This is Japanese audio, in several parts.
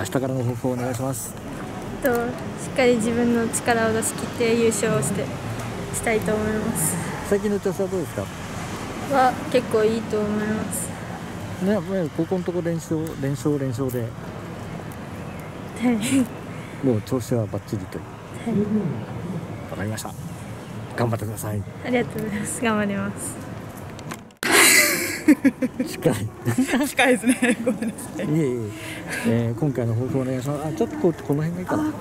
明日からの抱負をお願いします。としっかり自分の力を出し切って優勝してしたいと思います。最近の調子はどうですか？は結構いいと思います。ねねここのとこ連勝連勝連勝で。はい。もう調子はバッチリと。い。うわかりました。頑張ってください。ありがとうございます。頑張ります近い。近いですね。ごめんなさい。いえいえ。えー今回の抱負お願いします。あちょっとこうこの辺がいいかな。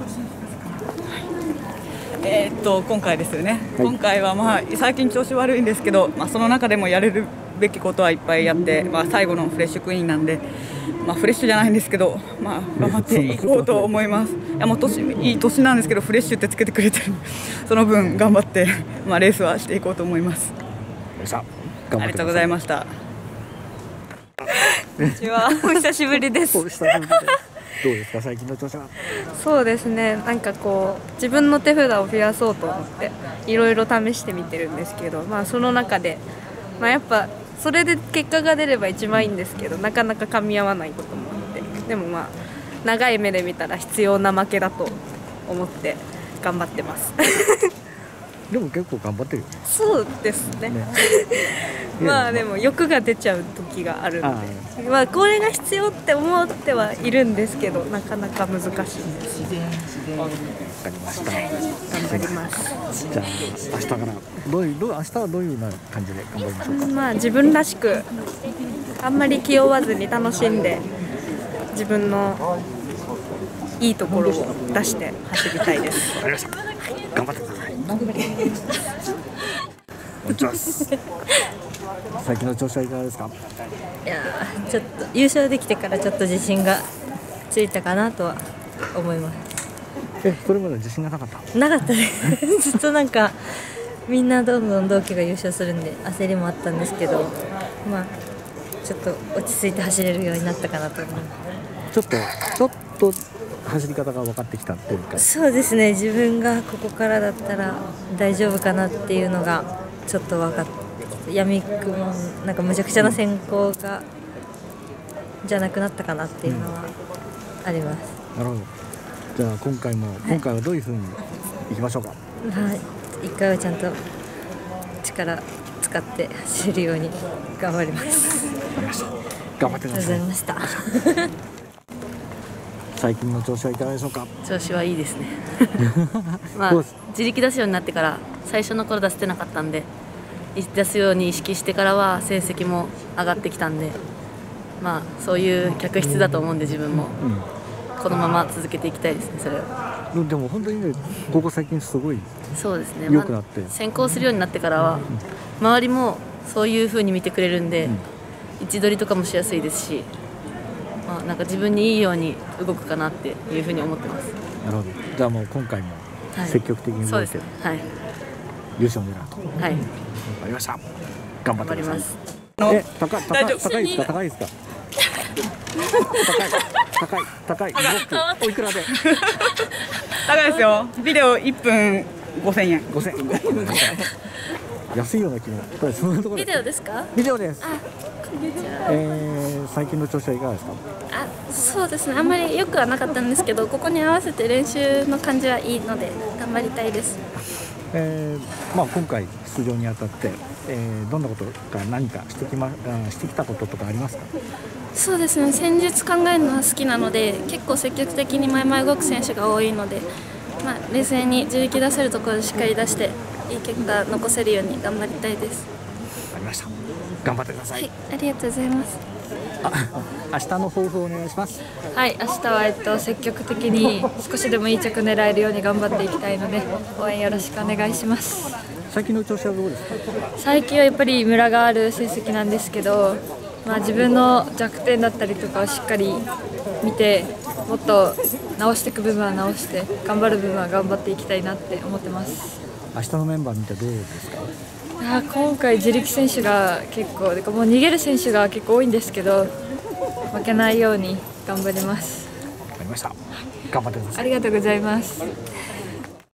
えーっと今回ですよね、はい。今回はまあ最近調子悪いんですけど、まあ、その中でもやれるべきことはいっぱいやって、まあ、最後のフレッシュクイーンなんで、まあ、フレッシュじゃないんですけど、まあ、頑張って い。こうと思います。いやもう年いい年なんですけどフレッシュってつけてくれてる。その分頑張って、まあ、レースはしていこうと思います。さありがとうございまました。こんにちは。お久しぶりです。お久しぶりですどうですか？最近の調子はそうですね。なんかこう自分の手札を増やそうと思っていろいろ試してみてるんですけど、まあその中でまあやっぱそれで結果が出れば一番いいんですけど、なかなか噛み合わないこともあって、でもまあ長い目で見たら必要な負けだと思って頑張ってます。でも結構頑張ってるよそうですね。ね まあでも欲が出ちゃう時があるあんで、まあこれが必要って思ってはいるんですけど、なかなか難しい。です。わかりました。頑張ります。じゃあ明日からどういうどう明日はどういうような感じで頑張りましょうか？まあ自分らしくあんまり気負わずに楽しんで自分のいいところを出して走りたいです。わかりました。頑張ってください。頑張ります 最近の調子はいかがですか？いやーちょっと優勝できてからちょっと自信がついたかなとは思います。えそれまで自信がなかった？なかったです。ずっとなんかみんなどんどん同期が優勝するんで焦りもあったんですけどまあちょっと落ち着いて走れるようになったかなと思います。ちょっとちょっと走り方が分かってきたっていうか。そうですね。自分がここからだったら大丈夫かなっていうのがちょっと分かって闇雲なんかむちゃくちゃな先行がじゃなくなったかなっていうのはあります。なるほど。じゃあ今回も今回はどういうふうにいきましょうか？はい、一回はちゃんと力使って走れるように頑張ります。頑張ってください。ありがとうございました。最近の調子はいかがでしょうか？調子はいいですね。まあ自力出すようになってから最初の頃出せてなかったんで出すように意識してからは成績も上がってきたんでまあそういう客室だと思うんで自分も。このまま続けていきたいですねそれを。うんでも本当にねここ最近すごいそうですね。良くなって。まあ先行するようになってからは周りもそういう風に見てくれるんで、位置取りとかもしやすいですしまあなんか自分にいいように動くかなっていう風に思ってます。なるほど。じゃあもう今回もはい。積極的に動いて。そうです。ねはい優勝を狙うと。はい。わかりました。頑張ってください。頑張ります。え高い高い高いですか？高いですか？高い高い高いおいくらで？高いですよ。ビデオ1分5000円。五千安いような気もこれそんなところで。ビデオですか？ビデオです。えー、最近の調子はいかがですか？あそうですね。あんまり良くはなかったんですけどここに合わせて練習の感じはいいので頑張りたいですえーまあ、今回出場にあたって、えーどんなことか何かしてき,、ま、あしてきたこととかありますか？そうですね。戦術考えるのは好きなので結構積極的に前々動く選手が多いので、まあ、冷静に自力出せるところでしっかり出していい結果残せるように頑張りたいです。ありました。頑張ってください、はい。ありがとうございます。あ明日の抱負をお願いします。はい、明日はえっと積極的に少しでもいい着狙えるように頑張っていきたいので応援よろしくお願いします。最近の調子はどうですか？最近はやっぱりムラがある成績なんですけど、まあ、自分の弱点だったりとかをしっかり見てもっと直していく部分は直して頑張る部分は頑張っていきたいなって思ってます。明日のメンバー見てどうですか？あー今回自力選手が結構てかもう逃げる選手が結構多いんですけど負けないように頑張ります。わかりました。頑張ってください。ありがとうございます